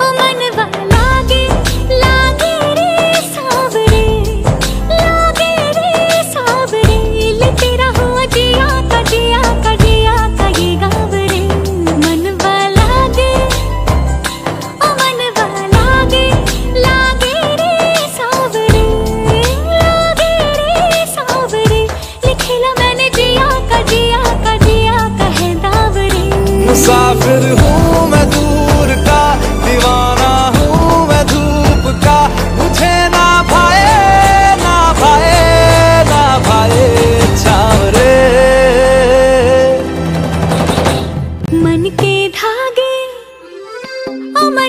मुसाफिर